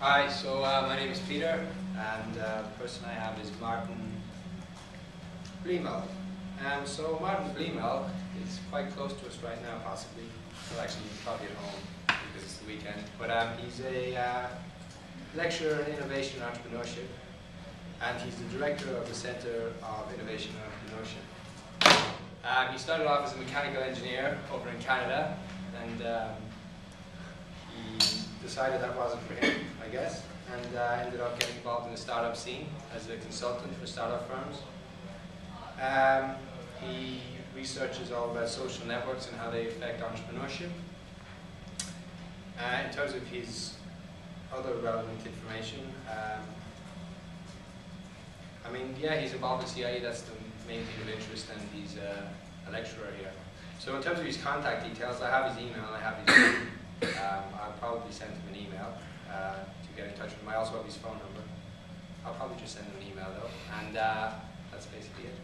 Hi, so uh, my name is Peter, and uh, the person I have is Martin Bliemel. And so Martin Bliemel is quite close to us right now, possibly. Well, actually, he's probably at home because it's the weekend. But um, he's a uh, lecturer in innovation and entrepreneurship, and he's the director of the Centre of Innovation and Entrepreneurship. Um, he started off as a mechanical engineer over in Canada, and um, decided that wasn't for him, I guess, and uh, ended up getting involved in the startup scene as a consultant for startup firms. Um, he researches all about social networks and how they affect entrepreneurship. Uh, in terms of his other relevant information, um, I mean, yeah, he's involved with CIE, that's the main thing of interest, and he's uh, a lecturer here. So in terms of his contact details, I have his email, I have his probably send him an email uh, to get in touch with him. I also have his phone number. I'll probably just send him an email though, and uh, that's basically it.